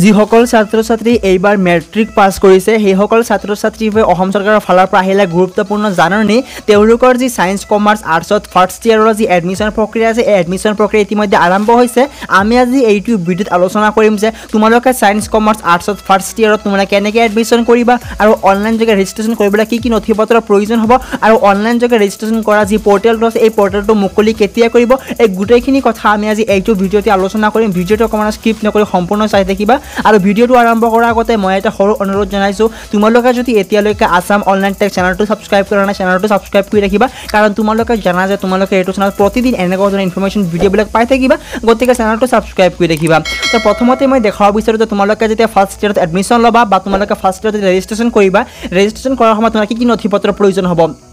যিসকল ছাত্ৰ ছাত্ৰী এইবাৰ মেট্ৰিক পাছ কৰিছে সেইসকল ছাত্ৰ ছাত্ৰীৰ বাবে অসম চৰকাৰৰ ফালৰ পৰা আহিলে গুৰুত্বপূৰ্ণ জাননী। তেওঁলোকৰ যি ছায়েন্স কমাৰ্চ আৰ্টছত ফাৰ্ষ্ট ইয়েৰৰ যি এডমিশ্যন প্ৰক্ৰিয়া আছে এই এডমিশ্যন প্ৰক্ৰিয়া ইতিমধ্যে আৰম্ভ হৈছে। আমি আজি এইটো ভিডিঅ'ত আলোচনা কৰিম যে তোমালোকে ছায়েন্স কমাৰ্চ আৰ্টছত ফাৰ্ষ্ট ইয়েৰত তোমালোকে কেনেকৈ এডমিশ্যন কৰিবা আৰু অনলাইন যোগে ৰেজিষ্ট্ৰেশ্যন কৰিবলৈ কি কি নথি পত্ৰৰ প্ৰয়োজন হ'ব আৰু অনলাইন যোগে ৰেজিষ্ট্ৰেশ্যন কৰা যি পৰ্টেলটো আছে এই পৰ্টেলটো মুকলি কেতিয়া কৰিব এই গোটেইখিনি কথা আমি আজি এইটো ভিডিঅ'তে আলোচনা কৰিম। ভিডিঅ'টো অকণমান স্কিপ নকৰি সম্পূৰ্ণ চাই থাকিবা। আৰু ভিডিঅ'টো আৰম্ভ কৰাৰ আগতে মই এটা সৰু অনুৰোধ জনাইছোঁ তোমালোকে যদি এতিয়ালৈকে আছাম অনলাইন টেক চেনেলটো ছাবস্ক্ৰাইব কৰা নাই চেনেলটো ছাবস্ক্ৰাইব কৰি ৰাখিবা। কাৰণ তোমালোকে জানা যে তোমালোকে এইটো চেনেলত প্ৰতিদিন এনেকুৱা ধৰণৰ ইনফৰ্মেশ্যন ভিডিঅ'বিলাক পাই থাকিবা গতিকে চেনেলটো ছাবস্ক্ৰাইব কৰি ৰাখিবা। তো প্ৰথমতে মই দেখাব বিচাৰোঁ যে তোমালোকে যেতিয়া ফাৰ্ষ্ট ইয়েৰত এডমিশ্যন ল'বা বা তোমালোকে ফাৰ্ষ্ট ইয়েৰত ৰেজিষ্ট্ৰেশ্যন কৰিবা ৰেজিষ্ট্ৰেশ্যন কৰাৰ সময়ত তোমাৰ কি কি নথি পত্ৰৰ প্ৰয়োজন হ'ব?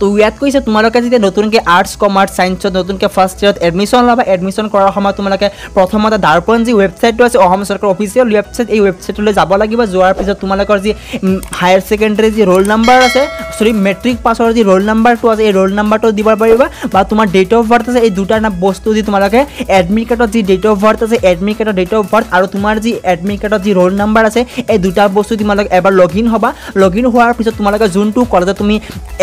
তো ইয়াত কৈছে তোমালোকে যেতিয়া নতুনকৈ আৰ্টছ কমাৰ্চ ছায়েন্সত নতুনকৈ ফাৰ্ষ্ট ইয়েৰত এডমিশ্যন ল'বা এডমিশ্যন কৰাৰ সময়ত তোমালোকে প্ৰথমতে দাৰ্পণ যি ৱেবছাইটটো আছে অসম চৰকাৰৰ অফিচিয়েল ৱেবছাইট এই ৱেবছাইটলৈ যাব লাগিব। যোৱাৰ পিছত তোমালোকৰ যি হায়াৰ ছেকেণ্ডেৰী যি ৰোল নাম্বাৰ আছে চৰি মেট্ৰিক পাছৰ যি ৰোল নাম্বাৰটো আছে এই ৰোল নাম্বাৰটো দিব পাৰিবা বা তোমাৰ ডেট অফ বাৰ্থ আছে এই দুটা বস্তু যি তোমালোকে এডমিট কাৰ্ডত যি ডেট অফ বাৰ্থ আছে এডমিট কাৰ্ডৰ ডেট অফ বাৰ্থ আৰু তোমাৰ যি এডমিট কাৰ্ডত যি ৰোল নাম্বাৰ আছে এই দুটা বস্তু তোমালোকে এবাৰ লগ ইন হ'বা। লগ ইন হোৱাৰ পিছত তোমালোকে যোনটো কলেজত তুমি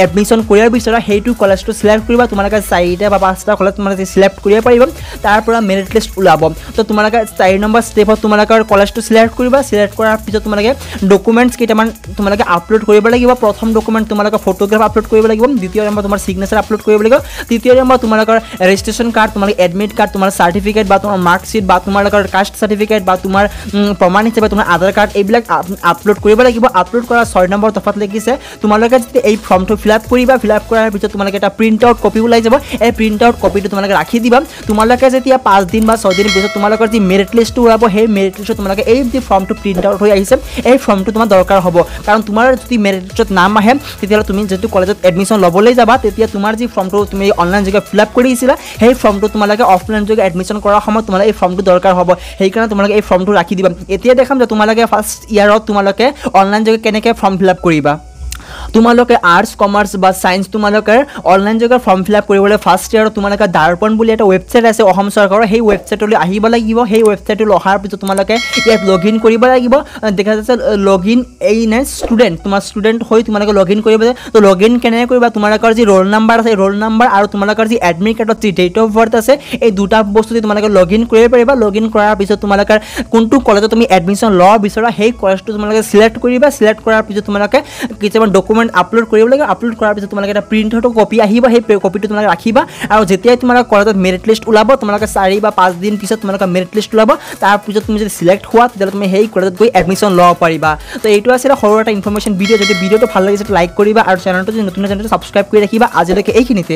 এডমিশ্যন কৰিব বিচৰা সেইটো কলেজটো চিলেক্ট কৰিবা। তোমালোকে চাৰিটা বা পাঁচটা কলেজ চিলেক্ট কৰিব পাৰিবা। তাৰ পৰা মেৰিট লিষ্ট ওলাব। তো তোমালোকে চাৰি নম্বৰ ষ্টেপত তোমালোকৰ কলেজটো চিলেক্ট কৰিবা। চিলেক্ট কৰাৰ পিছত তোমালোকে ডকুমেণ্টছ কেইটামান তোমালোকে আপলোড কৰিব লাগিব। প্ৰথম ডকুমেণ্ট তোমালোকে ফটোগ্ৰাফ আপলোড কৰিব লাগিব। দ্বিতীয় নম্বৰ তোমাৰ ছিগনেচাৰ আপলোড কৰিব লাগিব। তৃতীয় নম্বৰ তোমালোকৰ ৰেজিষ্ট্ৰেশ্যন কাৰ্ড তোমালোকে এডমিট কাৰ্ড তোমাৰ চাৰ্টিফিকেট বা তোমাৰ মাৰ্কশ্বিট বা তোমালোকৰ কাষ্ট চাৰ্টিফিকেট বা তোমাৰ প্ৰমাণ হিচাপে তোমাৰ আধাৰ কাৰ্ড এইবিলাক আপলোড কৰিব লাগিব। আপলোড কৰাৰ ছয় নম্বৰ তফাত লিখিছে তোমালোকে যেতিয়া এই ফৰ্মটো ফিল আপ কৰিবা ফিল আপ কৰাৰ পিছত তোমালোকে এটা প্ৰিণ্ট আউট কপি ওলাই যাব। এই প্ৰিণ্ট আউট কপিটো তোমালোকে ৰাখি দিবা। তোমালোকে যেতিয়া পাঁচদিন বা ছয়দিন পিছত তোমালোকৰ যি মেৰিট লিষ্টটো ওলাব সেই মেৰিট লিষ্টত তোমালোকে এই যি ফৰ্মটো প্ৰিণ্ট আউট হৈ আহিছে এই ফৰ্মটো তোমাৰ দৰকাৰ হ'ব। কাৰণ তোমাৰ যদি মেৰিট লিষ্টত নাম আহে তেতিয়াহ'লে তুমি যিটো কলেজত এডমিশ্যন ল'বলৈ যাবা তেতিয়া তোমাৰ যি ফৰ্মটো তুমি অনলাইন যোগে ফিল আপ কৰি দিছিলা সেই ফৰ্মটো তোমালোকে অফলাইন যোগে এডমিশ্যন কৰাৰ সময়ত তোমালোকে এই ফৰ্মটো দৰকাৰ হ'ব। সেইকাৰণে তোমালোকে এই ফৰ্মটো ৰাখি দিবা। এতিয়া দেখাম যে তোমালোকে ফাৰ্ষ্ট ইয়াৰত তোমালোকে অনলাইন যোগে কেনেকৈ ফৰ্ম ফিল আপ কৰিবা। তোমালোকে আৰ্টছ কমাৰ্চ বা ছায়েন্স তোমালোকে অনলাইন যোগে ফৰ্ম ফিল আপ কৰিবলৈ ফাৰ্ষ্ট ইয়াৰত তোমালোকে দাৰ্পণ বুলি এটা ৱেবছাইট আছে অসম চৰকাৰৰ সেই ৱেবছাইটলৈ আহিব লাগিব। সেই ৱেবছাইটলৈ অহাৰ পিছত তোমালোকে ইয়াত লগ ইন কৰিব লাগিব। দেখা যাচ্ছে লগ ইন এই নে ষ্টুডেণ্ট তোমাৰ ষ্টুডেণ্ট হৈ তোমালোকে লগ ইন কৰিব তো লগ ইন কেনেকৈ কৰিবা? তোমালোকৰ যি ৰোল নাম্বাৰ আছে ৰোল নাম্বাৰ আৰু তোমালোকৰ যি এডমিট কাৰ্ডত যি ডেট অফ বাৰ্থ আছে এই দুটা বস্তু দি তোমালোকে লগ ইন কৰিব পাৰিবা। লগ ইন কৰাৰ পিছত তোমালোকে কোনটো কলেজত তুমি এডমিশ্যন ল'ব বিচৰা সেই কলেজটো তোমালোকে চিলেক্ট কৰিবা। চিলেক্ট কৰাৰ পিছত তোমালোকে কিছুমান ডকুমেণ্ট আপলোড কৰিব লাগিব আপলোড কৰাৰ পিছত তোমালোকে এটা প্ৰিণ্ট আউটৰ কপি আহিব সেই কপিটো তোমালোকে ৰাখিবা আৰু যেতিয়াই তোমালোকৰ কলেজত মেৰিট লিষ্ট ওলাব তোমালোকে চাৰি বা পাঁচদিন পিছত তোমালোকৰ মেৰিট লিষ্ট ওলাব তাৰপিছত তুমি যদি চিলেক্ট হোৱা তেতিয়াহ'লে তুমি সেই কলেজত গৈ এডমিশ্যন ল'ব পাৰিবা। তো এইটো আছিলে সৰু এটা ইনফৰ্মেশ্যন ভিডিঅ' যদি ভিডিঅ'টো ভাল লাগিছে লাইক কৰিবা আৰু চেনেলটো যদি নতুন চেনেলটো ছাবস্ক্ৰাইব কৰি ৰাখিবা আজিলৈকে এইখিনিতে।